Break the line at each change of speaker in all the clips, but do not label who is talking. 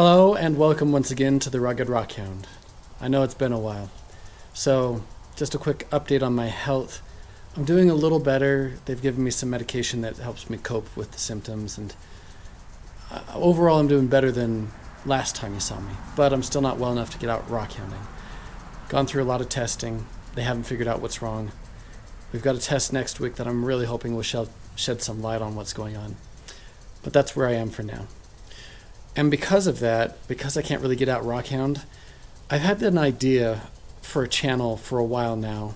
Hello and welcome once again to the Rugged Rockhound. I know it's been a while. So, just a quick update on my health. I'm doing a little better. They've given me some medication that helps me cope with the symptoms and uh, overall I'm doing better than last time you saw me, but I'm still not well enough to get out rockhounding. Gone through a lot of testing. They haven't figured out what's wrong. We've got a test next week that I'm really hoping will shed, shed some light on what's going on. But that's where I am for now. And because of that, because I can't really get out rockhound, I've had an idea for a channel for a while now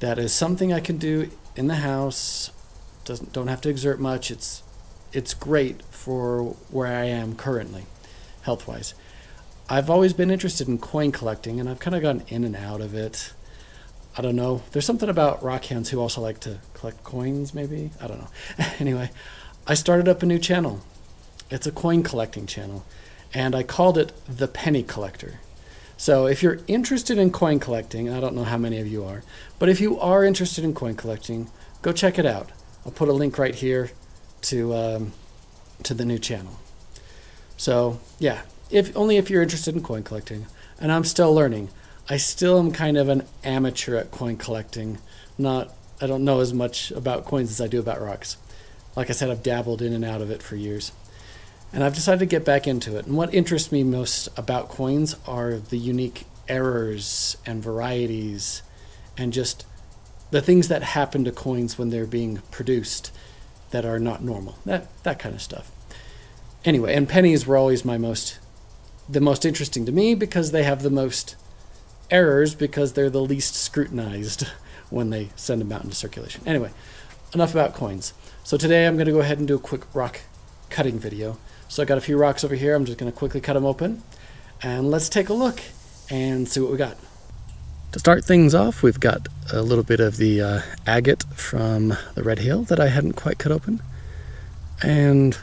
that is something I can do in the house. Doesn't don't have to exert much. It's it's great for where I am currently, health wise. I've always been interested in coin collecting and I've kind of gone in and out of it. I don't know. There's something about rock rockhounds who also like to collect coins, maybe? I don't know. anyway, I started up a new channel. It's a coin collecting channel, and I called it The Penny Collector. So if you're interested in coin collecting, I don't know how many of you are, but if you are interested in coin collecting, go check it out. I'll put a link right here to um, to the new channel. So yeah, if only if you're interested in coin collecting, and I'm still learning. I still am kind of an amateur at coin collecting. Not I don't know as much about coins as I do about rocks. Like I said, I've dabbled in and out of it for years. And I've decided to get back into it. And what interests me most about coins are the unique errors and varieties and just the things that happen to coins when they're being produced that are not normal. That that kind of stuff. Anyway, and pennies were always my most the most interesting to me because they have the most errors because they're the least scrutinized when they send them out into circulation. Anyway, enough about coins. So today I'm going to go ahead and do a quick rock cutting video. So I got a few rocks over here. I'm just going to quickly cut them open. And let's take a look and see what we got. To start things off, we've got a little bit of the uh, agate from the Red Hill that I hadn't quite cut open. And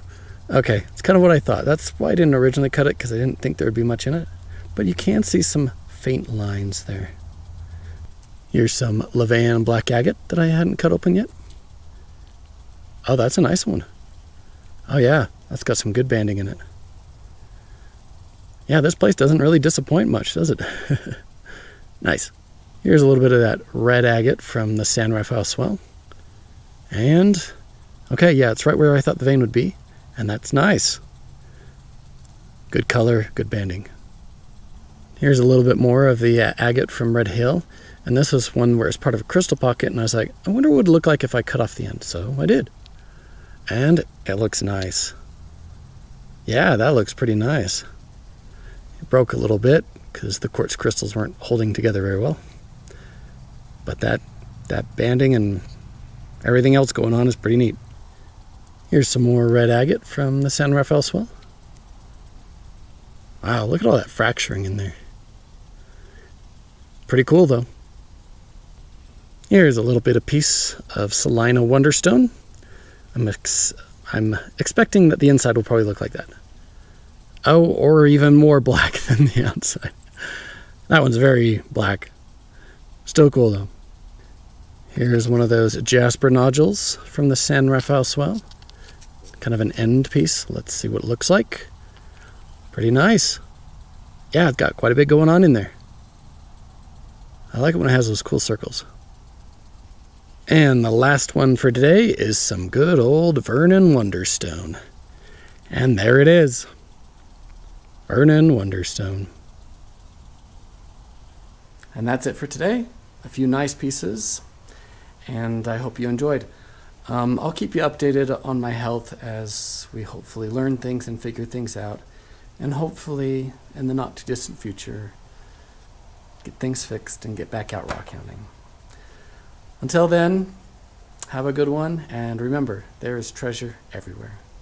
okay, it's kind of what I thought. That's why I didn't originally cut it because I didn't think there would be much in it. But you can see some faint lines there. Here's some Levan black agate that I hadn't cut open yet. Oh, that's a nice one. Oh yeah, that's got some good banding in it. Yeah, this place doesn't really disappoint much, does it? nice. Here's a little bit of that red agate from the San Rafael swell. And, okay, yeah, it's right where I thought the vein would be. And that's nice. Good color, good banding. Here's a little bit more of the uh, agate from Red Hill. And this was one where it's part of a crystal pocket. And I was like, I wonder what it would look like if I cut off the end. So I did and it looks nice. Yeah, that looks pretty nice. It broke a little bit because the quartz crystals weren't holding together very well. But that that banding and everything else going on is pretty neat. Here's some more red agate from the San Rafael swell. Wow, look at all that fracturing in there. Pretty cool though. Here's a little bit of piece of Salina Wonderstone. I'm, ex I'm expecting that the inside will probably look like that. Oh, or even more black than the outside. That one's very black. Still cool though. Here's one of those jasper nodules from the San Rafael swell. Kind of an end piece. Let's see what it looks like. Pretty nice. Yeah, it's got quite a bit going on in there. I like it when it has those cool circles. And the last one for today is some good old Vernon Wonderstone. And there it is. Vernon Wonderstone. And that's it for today. A few nice pieces, and I hope you enjoyed. Um, I'll keep you updated on my health as we hopefully learn things and figure things out, and hopefully, in the not too distant future, get things fixed and get back out rock rockhounding. Until then, have a good one, and remember, there is treasure everywhere.